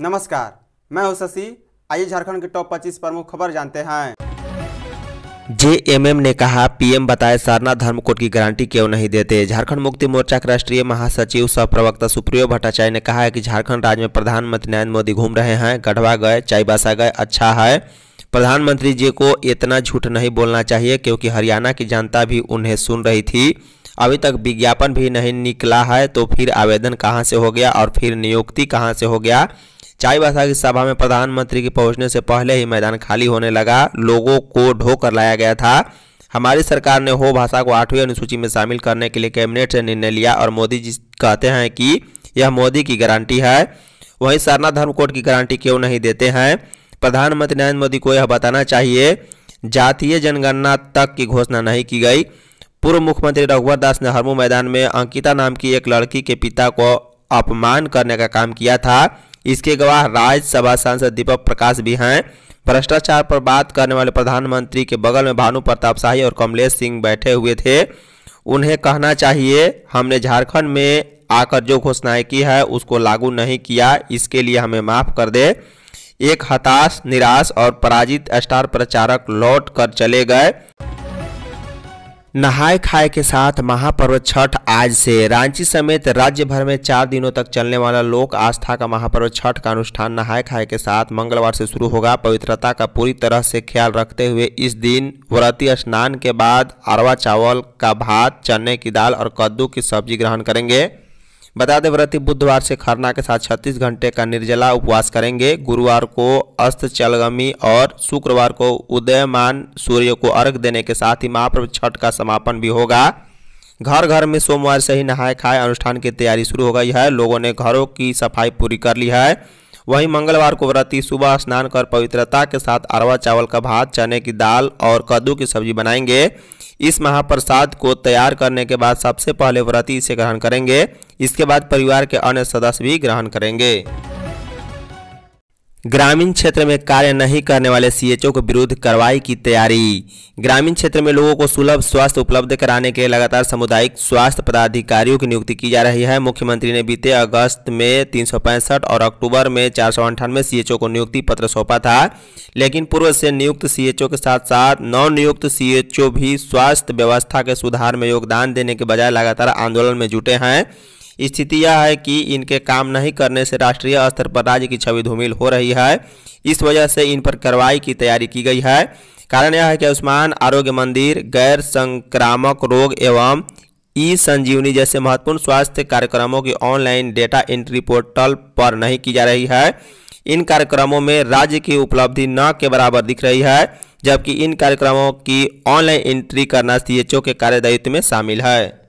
नमस्कार, मैं हूँ शशि। आइए झारखंड के टॉप 25 प्रमुख खबर जानते हैं। जेएमएम ने कहा, पीएम बताए सारनाथ धर्म कोड की गारंटी क्यों नहीं देते? झारखंड मुक्ति मोर्चा के राष्ट्रीय महासचिव सह प्रवक्ता सुप्रियो भट्टाचार्य ने कहा है कि झारखंड राज्य में प्रधानमंत्री नरेंद्र मोदी घूम रहे हैं। गढ़वा गए, चाईबासा गए अच्छा है। प्रधानमंत्री जी को इतना झूठ नहीं बोलना चाहिए क्योंकि हरियाणा की जनता भी उन्हें सुन रही थी। अभी तक विज्ञापन भी नहीं निकला है तो फिर आवेदन कहाँ से हो गया और फिर नियुक्ति कहाँ से हो गया? चाईबासा की सभा में प्रधानमंत्री के पहुँचने से पहले ही मैदान खाली होने लगा। लोगों को ढोकर लाया गया था। हमारी सरकार ने हो भाषा को आठवीं अनुसूची में शामिल करने के लिए कैबिनेट से निर्णय लिया और मोदी जी कहते हैं कि यह मोदी की गारंटी है। वहीं सरना धर्म कोड की गारंटी क्यों नहीं देते हैं? प्रधानमंत्री नरेंद्र मोदी को यह बताना चाहिए, जातीय जनगणना तक की घोषणा नहीं की गई। पूर्व मुख्यमंत्री रघुवर दास ने हरमू मैदान में अंकिता नाम की एक लड़की के पिता को अपमान करने का काम किया था। इसके गवाह राज्यसभा सांसद दीपक प्रकाश भी हैं। भ्रष्टाचार पर बात करने वाले प्रधानमंत्री के बगल में भानु प्रताप शाही और कमलेश सिंह बैठे हुए थे। उन्हें कहना चाहिए, हमने झारखंड में आकर जो घोषणाएँ की है, उसको लागू नहीं किया, इसके लिए हमें माफ़ कर दे। एक हताश, निराश और पराजित स्टार प्रचारक लौट कर चले गए। नहाय खाए के साथ महापर्व छठ आज से। रांची समेत राज्य भर में चार दिनों तक चलने वाला लोक आस्था का महापर्व छठ का अनुष्ठान नहाय खाए के साथ मंगलवार से शुरू होगा। पवित्रता का पूरी तरह से ख्याल रखते हुए इस दिन व्रती स्नान के बाद अरवा चावल का भात, चने की दाल और कद्दू की सब्ज़ी ग्रहण करेंगे। बता दें, व्रती बुधवार से खरना के साथ 36 घंटे का निर्जला उपवास करेंगे। गुरुवार को अस्त चलगमी और शुक्रवार को उदयमान सूर्य को अर्घ देने के साथ ही महाप्रभु छठ का समापन भी होगा। घर घर में सोमवार से ही नहाए खाए अनुष्ठान की तैयारी शुरू हो गई है। लोगों ने घरों की सफ़ाई पूरी कर ली है। वहीं मंगलवार को व्रती सुबह स्नान कर पवित्रता के साथ अरवा चावल का भात, चने की दाल और कद्दू की सब्ज़ी बनाएँगे। इस महाप्रसाद को तैयार करने के बाद सबसे पहले व्रती इसे ग्रहण करेंगे। इसके बाद परिवार के अन्य सदस्य भी ग्रहण करेंगे। ग्रामीण क्षेत्र में कार्य नहीं करने वाले सीएचओ के विरुद्ध कार्रवाई की तैयारी। ग्रामीण क्षेत्र में लोगों को सुलभ स्वास्थ्य उपलब्ध कराने के लगातार सामुदायिक स्वास्थ्य पदाधिकारियों की नियुक्ति की जा रही है। मुख्यमंत्री ने बीते अगस्त में तीन सौ पैंसठ और अक्टूबर में चार सौ अंठानवे सीएचओ को नियुक्ति पत्र सौंपा था, लेकिन पूर्व से नियुक्त सीएचओ के साथ साथ नवनियुक्त सीएचओ भी स्वास्थ्य व्यवस्था के सुधार में योगदान देने के बजाय लगातार आंदोलन में जुटे हैं। स्थिति यह है कि इनके काम नहीं करने से राष्ट्रीय स्तर पर राज्य की छवि धूमिल हो रही है। इस वजह से इन पर कार्रवाई की तैयारी की गई है। कारण यह है कि आयुष्मान आरोग्य मंदिर, गैर संक्रामक रोग एवं ई संजीवनी जैसे महत्वपूर्ण स्वास्थ्य कार्यक्रमों की ऑनलाइन डेटा एंट्री पोर्टल पर नहीं की जा रही है। इन कार्यक्रमों में राज्य की उपलब्धि न के बराबर दिख रही है, जबकि इन कार्यक्रमों की ऑनलाइन एंट्री करना सीएचओ के कार्यदायित्व में शामिल है।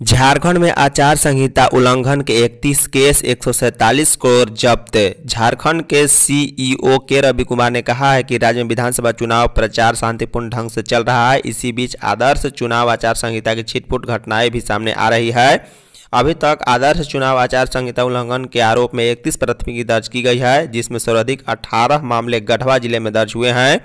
झारखंड में आचार संहिता उल्लंघन के 31 केस 147 करोड़ जब्त। झारखंड के सीईओ के रवि कुमार ने कहा है कि राज्य में विधानसभा चुनाव प्रचार शांतिपूर्ण ढंग से चल रहा है। इसी बीच आदर्श चुनाव आचार संहिता की छिटपुट घटनाएँ भी सामने आ रही है। अभी तक आदर्श चुनाव आचार संहिता उल्लंघन के आरोप में इकतीस प्राथमिकी दर्ज की गई है, जिसमें सर्वाधिक 18 मामले गढ़वा ज़िले में दर्ज हुए हैं।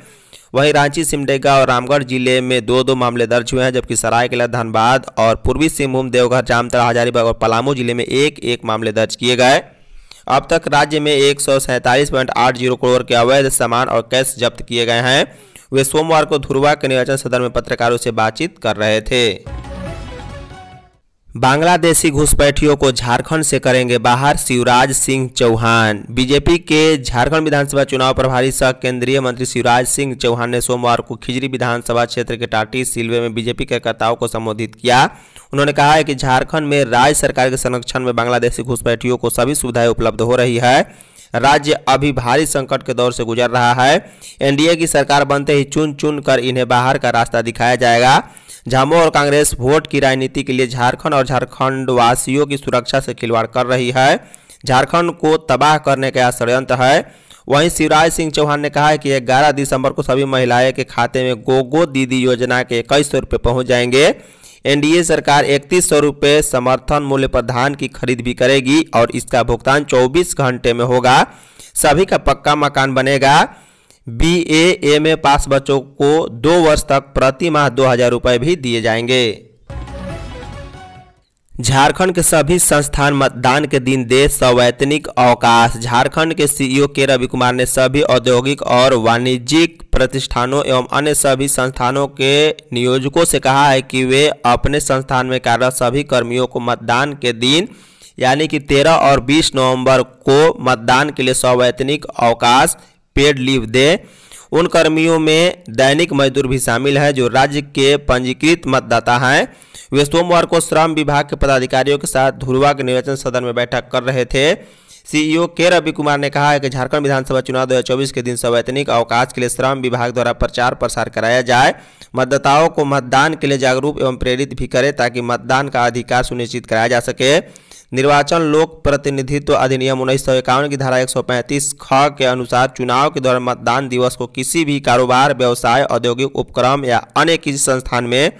वहीं रांची, सिमडेगा और रामगढ़ ज़िले में दो दो मामले दर्ज हुए हैं, जबकि सरायकेला, धनबाद और पूर्वी सिंहभूम, देवघर जामतरा हजारीबाग और पलामू ज़िले में एक एक मामले दर्ज किए गए। अब तक राज्य में एक करोड़ के अवैध सामान और कैश जब्त किए गए हैं। वे सोमवार को धुरवा के निर्वाचन सदन में पत्रकारों से बातचीत कर रहे थे। बांग्लादेशी घुसपैठियों को झारखंड से करेंगे बाहर, शिवराज सिंह चौहान। बीजेपी के झारखंड विधानसभा चुनाव प्रभारी सह केंद्रीय मंत्री शिवराज सिंह चौहान ने सोमवार को खिजरी विधानसभा क्षेत्र के टाटी सिलवे में बीजेपी कार्यकर्ताओं को संबोधित किया। उन्होंने कहा है कि झारखंड में राज्य सरकार के संरक्षण में बांग्लादेशी घुसपैठियों को सभी सुविधाएँ उपलब्ध हो रही है। राज्य अभी भारी संकट के दौर से गुजर रहा है। एनडीए की सरकार बनते ही चुन चुन कर इन्हें बाहर का रास्ता दिखाया जाएगा। झामो और कांग्रेस वोट की राजनीति के लिए झारखंड और झारखंड वासियों की सुरक्षा से खिलवाड़ कर रही है। झारखंड को तबाह करने का षडयंत्र है। वहीं शिवराज सिंह चौहान ने कहा है कि 11 दिसंबर को सभी महिलाएँ के खाते में गोगो दीदी योजना के इक्कीस सौ रुपये पहुँच जाएँगे। एनडीए सरकार इकतीस सौ रुपये समर्थन मूल्य पर धान की खरीद भी करेगी और इसका भुगतान 24 घंटे में होगा। सभी का पक्का मकान बनेगा। बी ए एम ए पास बच्चों को दो वर्ष तक प्रति माह दो हज़ार रुपये भी दिए जाएँगे। झारखंड के सभी संस्थान मतदान के दिन दे सवैतनिक अवकाश। झारखंड के सीईओ के रवि कुमार ने सभी औद्योगिक और वाणिज्यिक प्रतिष्ठानों एवं अन्य सभी संस्थानों के नियोजकों से कहा है कि वे अपने संस्थान में कार्यरत सभी कर्मियों को मतदान के दिन, यानी कि 13 और 20 नवंबर को मतदान के लिए सवैतनिक अवकाश पेड लीव दें। उन कर्मियों में दैनिक मजदूर भी शामिल है, जो राज्य के पंजीकृत मतदाता हैं। वे सोमवार को श्रम विभाग के पदाधिकारियों के साथ धुरवा के निर्वाचन सदन में बैठक कर रहे थे। सीईओ के रवि कुमार ने कहा है कि झारखंड विधानसभा चुनाव 2024 के दिन सवैतनिक अवकाश के लिए श्रम विभाग द्वारा प्रचार प्रसार कराया जाए। मतदाताओं को मतदान के लिए जागरूक एवं प्रेरित भी करें, ताकि मतदान का अधिकार सुनिश्चित कराया जा सके। निर्वाचन लोक प्रतिनिधित्व अधिनियम उन्नीस सौ इक्यावन की धारा 135 ख के अनुसार चुनाव के दौरान मतदान दिवस को किसी भी कारोबार, व्यवसाय, औद्योगिक उपक्रम या अन्य किसी संस्थान में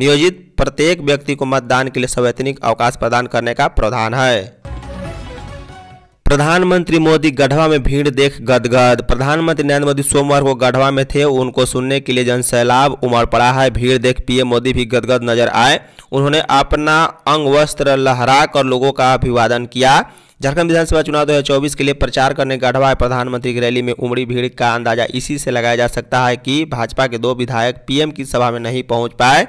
नियोजित प्रत्येक व्यक्ति को मतदान के लिए संवैतनिक अवकाश प्रदान करने का प्रावधान है। प्रधानमंत्री मोदी गढ़वा में भीड़ देख गदगद। प्रधानमंत्री नरेंद्र मोदी सोमवार को गढ़वा में थे, उनको सुनने के लिए जनसैलाब उमड़ पड़ा है। भीड़ देख पीएम मोदी भी गदगद नज़र आए। उन्होंने अपना अंग, वस्त्र लहरा कर लोगों का अभिवादन किया। झारखंड विधानसभा चुनाव 2024 के लिए प्रचार करने गढ़वा प्रधानमंत्री की रैली में उमड़ी भीड़ का अंदाज़ा इसी से लगाया जा सकता है कि भाजपा के दो विधायक पीएम की सभा में नहीं पहुँच पाए।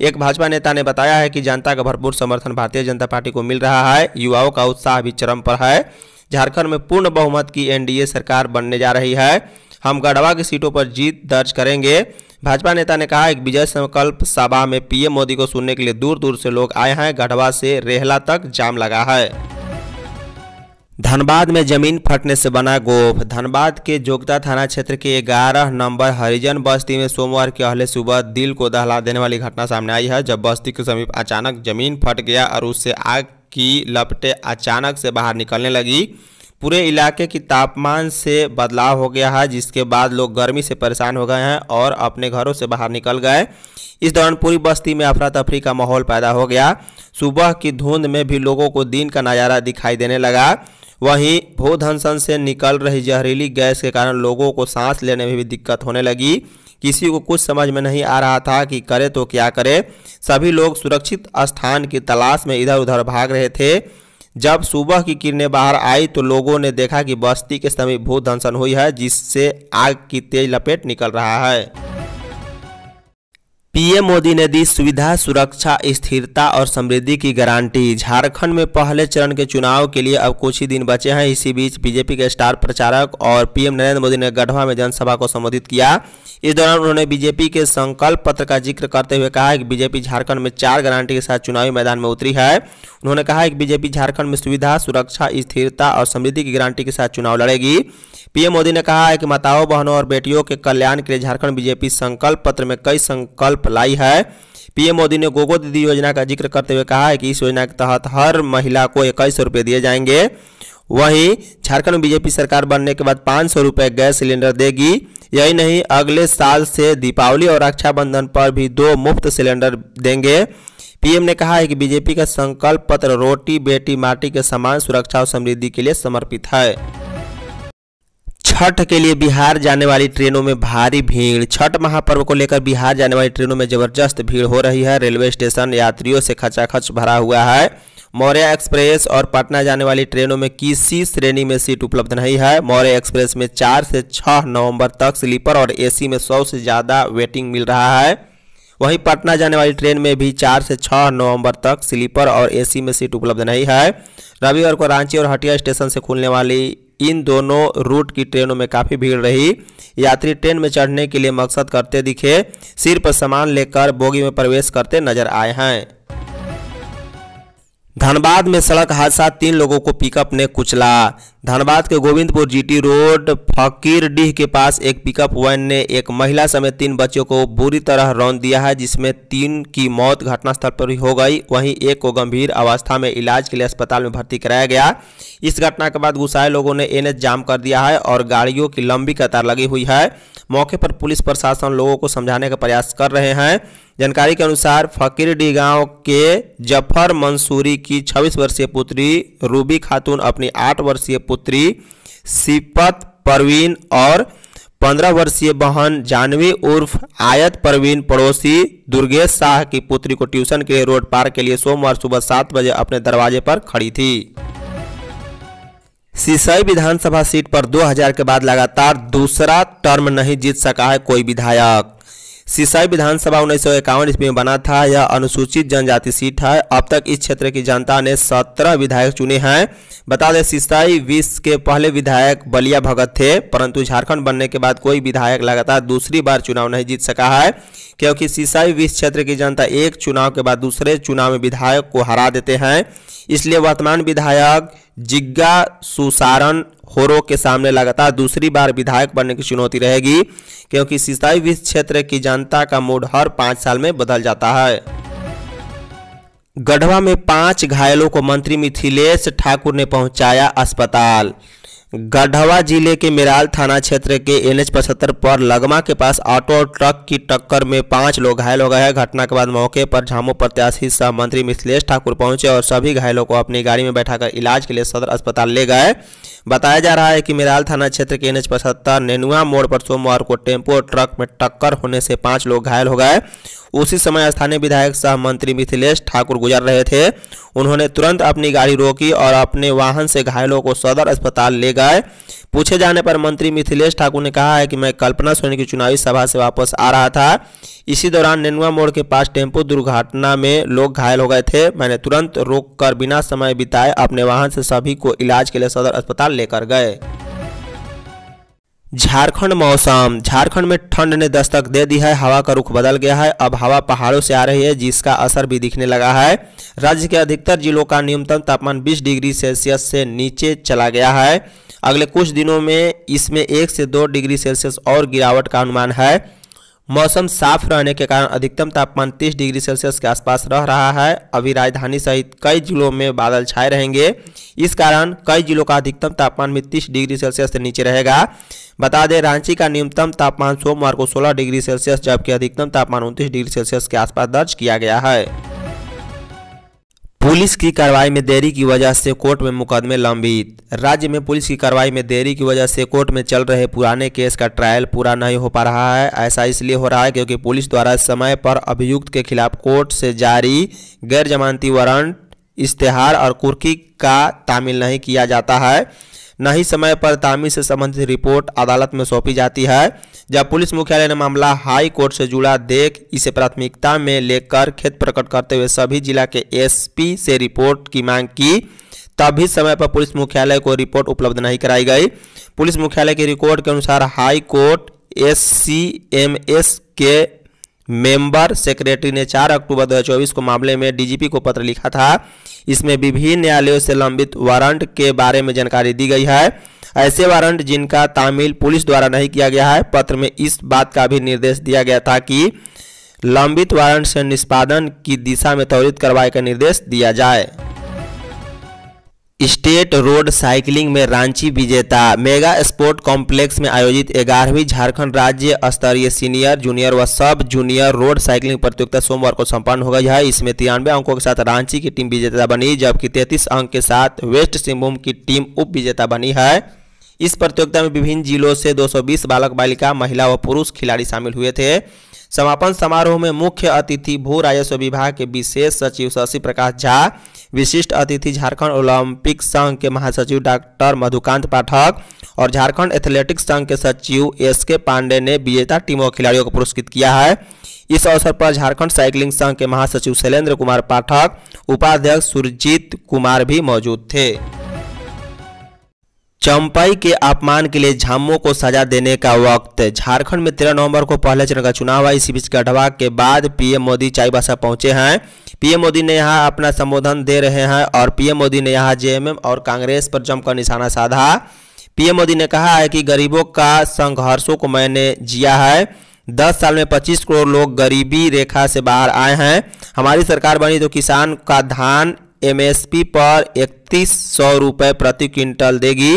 एक भाजपा नेता ने बताया है कि जनता का भरपूर समर्थन भारतीय जनता पार्टी को मिल रहा है। युवाओं का उत्साह भी चरम पर है। झारखंड में पूर्ण बहुमत की एनडीए सरकार बनने जा रही है। हम गढ़वा की सीटों पर जीत दर्ज करेंगे। भाजपा नेता ने कहा, एक विजय संकल्प सभा में पीएम मोदी को सुनने के लिए दूर दूर से लोग आए हैं, गढ़वा से रेहला तक जाम लगा है। धनबाद में ज़मीन फटने से बना गोफ धनबाद के जोगता थाना क्षेत्र के 11 नंबर हरिजन बस्ती में सोमवार के अहले सुबह दिल को दहला देने वाली घटना सामने आई है, जब बस्ती के समीप अचानक ज़मीन फट गया और उससे आग की लपटें अचानक से बाहर निकलने लगी। पूरे इलाके की तापमान से बदलाव हो गया है, जिसके बाद लोग गर्मी से परेशान हो गए हैं और अपने घरों से बाहर निकल गए। इस दौरान पूरी बस्ती में अफरा तफरी का माहौल पैदा हो गया। सुबह की धुंध में भी लोगों को दिन का नज़ारा दिखाई देने लगा। वहीं भूधनसन से निकल रही जहरीली गैस के कारण लोगों को सांस लेने में भी दिक्कत होने लगी। किसी को कुछ समझ में नहीं आ रहा था कि करे तो क्या करे। सभी लोग सुरक्षित स्थान की तलाश में इधर उधर भाग रहे थे। जब सुबह की किरणें बाहर आई तो लोगों ने देखा कि बस्ती के समीप भूत धंसन हुई है, जिससे आग की तेज लपेट निकल रहा है। पीएम मोदी ने दी सुविधा, सुरक्षा, स्थिरता और समृद्धि की गारंटी। झारखंड में पहले चरण के चुनाव के लिए अब कुछ ही दिन बचे हैं। इसी बीच बीजेपी के स्टार प्रचारक और पीएम नरेंद्र मोदी ने गढ़वा में जनसभा को संबोधित किया। इस दौरान उन्होंने बीजेपी के संकल्प पत्र का ज़िक्र करते हुए कहा कि बीजेपी झारखंड में चार गारंटी के साथ चुनावी मैदान में उतरी है। उन्होंने कहा कि बीजेपी झारखंड में सुविधा, सुरक्षा, स्थिरता और समृद्धि की गारंटी के साथ चुनाव लड़ेगी। पीएम मोदी ने कहा है कि माताओं, बहनों और बेटियों के कल्याण के लिए झारखंड बीजेपी संकल्प पत्र में कई संकल्प लाई है। पीएम मोदी ने गोगो दीदी योजना का ज़िक्र करते हुए कहा है कि इस योजना के तहत हर महिला को इक्कीस सौ रुपये दिए जाएँगे। वहीं झारखंड बीजेपी सरकार बनने के बाद पाँच सौ रुपये गैस सिलेंडर देगी। यही नहीं, अगले साल से दीपावली और रक्षाबंधन पर भी दो मुफ़्त सिलेंडर देंगे। पीएम ने कहा है कि बीजेपी का संकल्प पत्र रोटी, बेटी, माटी के समान सुरक्षा और समृद्धि के लिए समर्पित है। छठ के लिए बिहार जाने वाली ट्रेनों में भारी भीड़। छठ महापर्व को लेकर बिहार जाने वाली ट्रेनों में ज़बरदस्त भीड़ हो रही है। रेलवे स्टेशन यात्रियों से खचाखच भरा हुआ है। मौर्य एक्सप्रेस और पटना जाने वाली ट्रेनों में किसी श्रेणी में सीट उपलब्ध नहीं है। मौर्य एक्सप्रेस में चार से छह नवंबर तक स्लीपर और एसी में सौ से ज़्यादा वेटिंग मिल रहा है। वहीं पटना जाने वाली ट्रेन में भी चार से छः नवंबर तक स्लीपर और एसी में सीट उपलब्ध नहीं है। रविवार को रांची और हटिया स्टेशन से खुलने वाली इन दोनों रूट की ट्रेनों में काफ़ी भीड़ रही। यात्री ट्रेन में चढ़ने के लिए मकसद करते दिखे, सिर पर सामान लेकर बोगी में प्रवेश करते नज़र आए हैं। धनबाद में सड़क हादसा, तीन लोगों को पिकअप ने कुचला। धनबाद के गोविंदपुर जीटी रोड फकीरडीह के पास एक पिकअप वैन ने एक महिला समेत तीन बच्चों को बुरी तरह रौन दिया है, जिसमें तीन की मौत घटनास्थल पर ही गई। वहीं एक को गंभीर अवस्था में इलाज के लिए अस्पताल में भर्ती कराया गया। इस घटना के बाद गुस्साए लोगों ने एनएच जाम कर दिया है और गाड़ियों की लंबी कतार लगी हुई है। मौके पर पुलिस प्रशासन लोगों को समझाने का प्रयास कर रहे हैं। जानकारी के अनुसार फकीरडी गाँव के ज़फ़र मंसूरी की 26 वर्षीय पुत्री, रूबी खातून अपनी 8 वर्षीय पुत्री, सिपत परवीन और पंद्रह वर्षीय बहन जानवी उर्फ़ आयत परवीन पड़ोसी दुर्गेश शाह की पुत्री को ट्यूशन के लिए रोड पार के लिए सोमवार सुबह सात बजे अपने दरवाजे पर खड़ी थी। सिसई विधानसभा सीट पर 2000 के बाद लगातार दूसरा टर्म नहीं जीत सका है कोई विधायक। सिसई विधानसभा उन्नीस सौ इक्यावन ईस्वी में बना था, यह अनुसूचित जनजाति सीट है। अब तक इस क्षेत्र की जनता ने सत्रह विधायक चुने हैं। बता दें, सिसई विश्व के पहले विधायक बलिया भगत थे, परंतु झारखंड बनने के बाद कोई विधायक लगातार दूसरी बार चुनाव नहीं जीत सका है, क्योंकि सिसई विश्व क्षेत्र की जनता एक चुनाव के बाद दूसरे चुनाव में विधायक को हरा देते हैं। इसलिए वर्तमान विधायक जिग्गा सुसारन होरो के सामने लगातार दूसरी बार विधायक बनने की चुनौती रहेगी, क्योंकि सिसाई विश्व क्षेत्र की जनता का मूड हर पाँच साल में बदल जाता है। गढ़वा में पाँच घायलों को मंत्री मिथिलेश ठाकुर ने पहुँचाया अस्पताल। गढ़वा ज़िले के मेराल थाना क्षेत्र के एन एच पर लगमा के पास ऑटो और ट्रक की टक्कर में पाँच लोग घायल हो गए हैं। घटना के बाद मौके पर झामू प्रत्याशी सह मंत्री मिथिलेश ठाकुर पहुँचे और सभी घायलों को अपनी गाड़ी में बैठाकर इलाज के लिए सदर अस्पताल ले गए। बताया जा रहा है कि मेराल थाना क्षेत्र के एन एच नेनुआ मोड़ पर सोमवार को टेंपो और ट्रक में टक्कर होने से पाँच लोग घायल हो गए उसी समय स्थानीय विधायक सह मंत्री मिथिलेश ठाकुर गुजर रहे थे। उन्होंने तुरंत अपनी गाड़ी रोकी और अपने वाहन से घायलों को सदर अस्पताल ले गए। पूछे जाने पर मंत्री मिथिलेश ठाकुर ने कहा है कि मैं कल्पना सोनी की चुनावी सभा से वापस आ रहा था। इसी दौरान नेनुआ मोड़ के पास टेंपो दुर्घटना में लोग घायल हो गए थे। मैंने तुरंत रोक कर बिना समय बिताए अपने वाहन से सभी को इलाज के लिए सदर अस्पताल लेकर गए। झारखंड मौसम, झारखंड में ठंड ने दस्तक दे दी है, हवा का रुख बदल गया है। अब हवा पहाड़ों से आ रही है, जिसका असर भी दिखने लगा है। राज्य के अधिकतर जिलों का न्यूनतम तापमान 20 डिग्री सेल्सियस से नीचे चला गया है। अगले कुछ दिनों में इसमें एक से दो डिग्री सेल्सियस और गिरावट का अनुमान है। मौसम साफ़ रहने के कारण अधिकतम तापमान 30 डिग्री सेल्सियस के आसपास रह रहा है। अभी राजधानी सहित कई जिलों में बादल छाए रहेंगे। इस कारण कई जिलों का अधिकतम तापमान में 30 डिग्री सेल्सियस से नीचे रहेगा। बता दें, रांची का न्यूनतम तापमान सोमवार को 16 डिग्री सेल्सियस, जबकि अधिकतम तापमान 29 डिग्री सेल्सियस के आसपास दर्ज किया गया है। पुलिस की कार्रवाई में देरी की वजह से कोर्ट में मुकदमे लंबित। राज्य में पुलिस की कार्रवाई में देरी की वजह से कोर्ट में चल रहे पुराने केस का ट्रायल पूरा नहीं हो पा रहा है। ऐसा इसलिए हो रहा है क्योंकि पुलिस द्वारा समय पर अभियुक्त के खिलाफ कोर्ट से जारी गैर जमानती वारंट, इश्तेहार और कुर्की का तामील नहीं किया जाता है। न ही समय पर तामील से संबंधित रिपोर्ट अदालत में सौंपी जाती है। जब पुलिस मुख्यालय ने मामला हाई कोर्ट से जुड़ा देख, इसे प्राथमिकता में लेकर खेत प्रकट करते हुए सभी जिला के एसपी से रिपोर्ट की मांग की, तभी समय पर पुलिस मुख्यालय को रिपोर्ट उपलब्ध नहीं कराई गई। पुलिस मुख्यालय की रिपोर्ट के अनुसार हाई कोर्ट एससीएमएस के मेंबर सेक्रेटरी ने 4 अक्टूबर 2024 को मामले में डीजीपी को पत्र लिखा था। इसमें विभिन्न न्यायालयों से लंबित वारंट के बारे में जानकारी दी गई है। ऐसे वारंट जिनका तामिल पुलिस द्वारा नहीं किया गया है, पत्र में इस बात का भी निर्देश दिया गया था कि लंबित वारंट से निष्पादन की दिशा में त्वरित कार्रवाई का निर्देश दिया जाए। स्टेट रोड साइकिलिंग में रांची विजेता मेगा स्पोर्ट कॉम्प्लेक्स में आयोजित ग्यारहवीं झारखंड राज्य स्तरीय सीनियर, जूनियर व सब जूनियर रोड साइकिलिंग प्रतियोगिता सोमवार को संपन्न हो गई है इसमें तिरानवे अंकों के साथ रांची की टीम विजेता बनी, जबकि तैंतीस अंक के साथ वेस्ट सिंहभूम की टीम उप विजेता बनी है। इस प्रतियोगिता में विभिन्न जिलों से 220 बालक बालिका, महिला व पुरुष खिलाड़ी शामिल हुए थे। समापन समारोह में मुख्य अतिथि भू राजस्व विभाग के विशेष सचिव शशि प्रकाश झा, विशिष्ट अतिथि झारखंड ओलंपिक संघ के महासचिव डॉक्टर मधुकांत पाठक और झारखंड एथलेटिक्स संघ के सचिव एस के पांडे ने विजेता टीमों और खिलाड़ियों को पुरस्कृत किया है। इस अवसर पर झारखंड साइकिलिंग संघ के महासचिव शैलेंद्र कुमार पाठक, उपाध्यक्ष सुरजीत कुमार भी मौजूद थे। चंपाई के अपमान के लिए झामो को सजा देने का वक्त। झारखंड में तेरह नवंबर को पहले चरण का चुनाव है इसी बीच गढ़वा के बाद पीएम मोदी चाईबासा पहुँचे हैं। पीएम मोदी ने यहाँ अपना संबोधन दे रहे हैं और पीएम मोदी ने यहाँ जेएमएम और कांग्रेस पर जमकर निशाना साधा। पीएम मोदी ने कहा है कि गरीबों का संघर्षों को मैंने जिया है। दस साल में पच्चीस करोड़ लोग गरीबी रेखा से बाहर आए हैं। हमारी सरकार बनी तो किसान का धान एमएसपी पर इकतीस सौ रुपये प्रति क्विंटल देगी।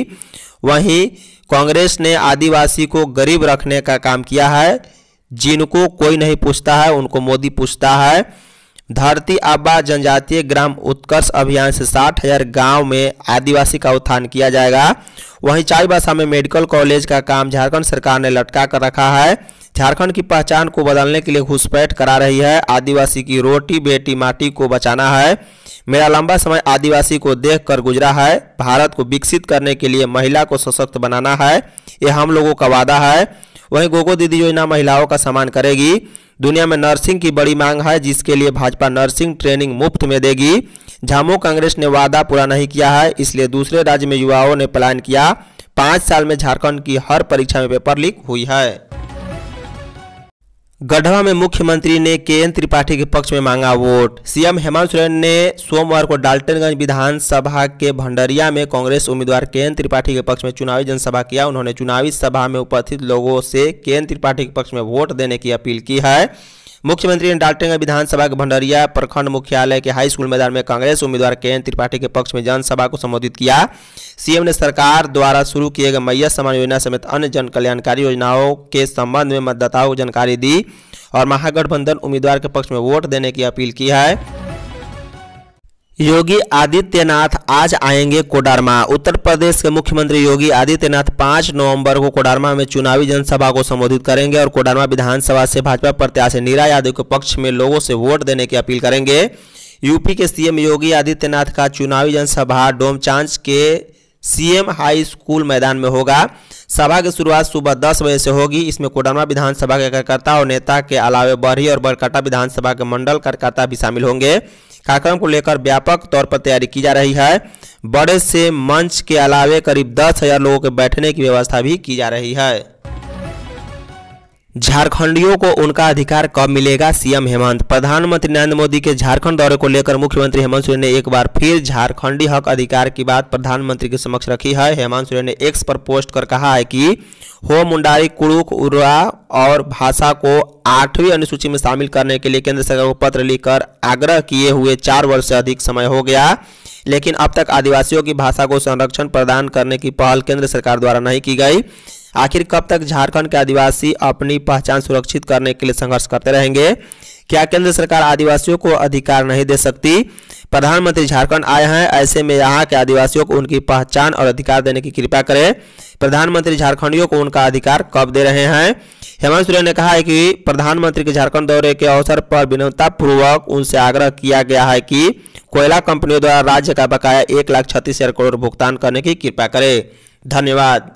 वहीं कांग्रेस ने आदिवासी को गरीब रखने का काम किया है। जिनको कोई नहीं पूछता है, उनको मोदी पूछता है। धरती आबा जनजातीय ग्राम उत्कर्ष अभियान से साठ हज़ार गाँव में आदिवासी का उत्थान किया जाएगा। वहीं चाईबासा में मेडिकल कॉलेज का काम झारखंड सरकार ने लटका कर रखा है। झारखंड की पहचान को बदलने के लिए घुसपैठ करा रही है। आदिवासी की रोटी, बेटी, माटी को बचाना है। मेरा लंबा समय आदिवासी को देख कर गुजरा है। भारत को विकसित करने के लिए महिला को सशक्त बनाना है। ये हम लोगों का वादा है। वहीं गोगो दीदी योजना महिलाओं का सम्मान करेगी। दुनिया में नर्सिंग की बड़ी मांग है, जिसके लिए भाजपा नर्सिंग ट्रेनिंग मुफ़्त में देगी। झामो कांग्रेस ने वादा पूरा नहीं किया है, इसलिए दूसरे राज्य में युवाओं ने प्लान किया। पाँच साल में झारखंड की हर परीक्षा में पेपर लीक हुई है। गढ़वा में मुख्यमंत्री ने के एन त्रिपाठी के पक्ष में मांगा वोट। सीएम हेमंत सोरेन ने सोमवार को डाल्टनगंज विधानसभा के भंडरिया में कांग्रेस उम्मीदवार के एन त्रिपाठी के पक्ष में चुनावी जनसभा किया। उन्होंने चुनावी सभा में उपस्थित लोगों से के एन त्रिपाठी के पक्ष में वोट देने की अपील की है। मुख्यमंत्री ने डाल्टनगंज विधानसभा के भंडरिया प्रखंड मुख्यालय के हाई स्कूल मैदान में कांग्रेस उम्मीदवार के एन त्रिपाठी के पक्ष में जनसभा को संबोधित किया। सीएम ने सरकार द्वारा शुरू किए गए मैया समान योजना समेत अन्य जन कल्याणकारी योजनाओं के संबंध में मतदाताओं को जानकारी दी और महागठबंधन उम्मीदवार के पक्ष में वोट देने की अपील की है। योगी आदित्यनाथ आज आएँगे कोडरमा। उत्तर प्रदेश के मुख्यमंत्री योगी आदित्यनाथ 5 नवंबर को कोडरमा में चुनावी जनसभा को संबोधित करेंगे और कोडरमा विधानसभा से भाजपा प्रत्याशी नीरा यादव के पक्ष में लोगों से वोट देने की अपील करेंगे। यूपी के सीएम योगी आदित्यनाथ का चुनावी जनसभा डोमचांच के सीएम हाई स्कूल मैदान में होगा। सभा की शुरुआत सुबह 10 बजे से होगी। इसमें कोडरमा विधानसभा के कार्यकर्ता और नेता के अलावे बरही और बरकाटा विधानसभा के मंडल कार्यकर्ता भी शामिल होंगे। कार्यक्रम को लेकर व्यापक तौर पर तैयारी की जा रही है। बड़े से मंच के अलावे करीब दस हज़ार लोगों के बैठने की व्यवस्था भी की जा रही है। झारखंडियों को उनका अधिकार कब मिलेगा? सीएम हेमंत। प्रधानमंत्री नरेंद्र मोदी के झारखंड दौरे को लेकर मुख्यमंत्री हेमंत सोरेन ने एक बार फिर झारखंडी हक अधिकार की बात प्रधानमंत्री के समक्ष रखी है। हेमंत सोरेन ने एक्स पर पोस्ट कर कहा है कि हो मुंडारी कुड़ुक उर्रा और भाषा को आठवीं अनुसूची में शामिल करने के लिए केंद्र सरकार को पत्र लिखकर आग्रह किए हुए चार वर्ष से अधिक समय हो गया। लेकिन अब तक आदिवासियों की भाषा को संरक्षण प्रदान करने की पहल केंद्र सरकार द्वारा नहीं की गई। आखिर कब तक झारखंड के आदिवासी अपनी पहचान सुरक्षित करने के लिए संघर्ष करते रहेंगे? क्या केंद्र सरकार आदिवासियों को अधिकार नहीं दे सकती? प्रधानमंत्री झारखंड आए हैं, ऐसे में यहाँ के आदिवासियों को उनकी पहचान और अधिकार देने की कृपा करें। प्रधानमंत्री झारखंडियों को उनका अधिकार कब दे रहे हैं? हेमंत सोरेन ने कहा है कि प्रधानमंत्री के झारखंड दौरे के अवसर पर विनम्रतापूर्वक उनसे आग्रह किया गया है कि कोयला कंपनियों द्वारा राज्य का बकाया एक लाख छत्तीस हज़ार करोड़ भुगतान करने की कृपा करें। धन्यवाद।